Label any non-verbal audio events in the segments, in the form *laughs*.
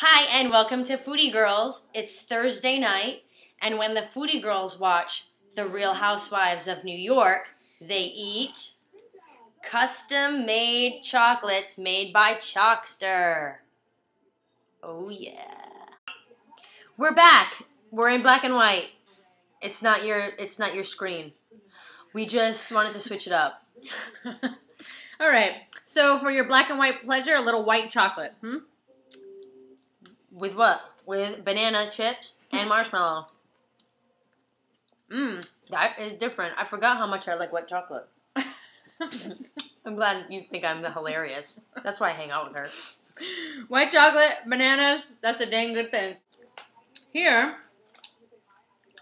Hi, and welcome to Foodie Girls. It's Thursday night, and when the Foodie Girls watch The Real Housewives of New York, they eat custom made chocolates made by Chocster. Oh, yeah. We're back. We're in black and white. It's not your it's not your screen. We just wanted to switch it up. *laughs* All right. So for your black and white pleasure, a little white chocolate. Hmm? With what? With banana chips and *laughs* marshmallow. Mmm. That is different. I forgot how much I like white chocolate. *laughs* I'm glad you think I'm hilarious. That's why I hang out with her. White chocolate, bananas, that's a dang good thing. Here,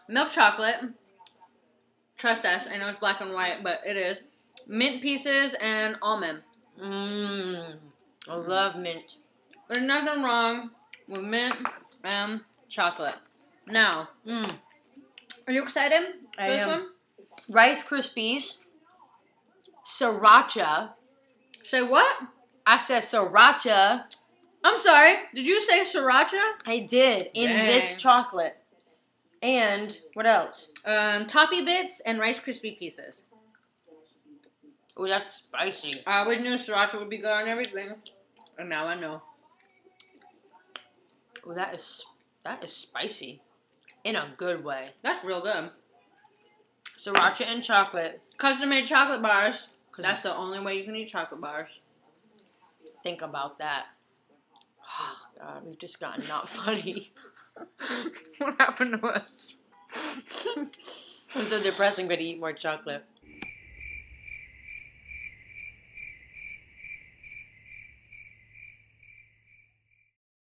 milk chocolate. Trust us, I know it's black and white, but it is. Mint pieces and almond. Mmm. I love mint. There's nothing wrong with mint and chocolate. Now, Mmm. are you excited I am. one? Rice Krispies. Sriracha. Say what? I said sriracha. I'm sorry. Did you say sriracha? I did in this chocolate. And what else? Um, toffee bits and Rice Krispie pieces. Oh, that's spicy. I always knew sriracha would be good on everything, and now I know. Oh, that is that is spicy, in a good way. That's real good. Sriracha and chocolate. Custom made chocolate bars. 'Cause That's the only way you can eat chocolate bars. think about that. Oh, God, we've just gotten not *laughs* funny. what happened to us? *laughs* I'm so depressing, I'm eat more chocolate.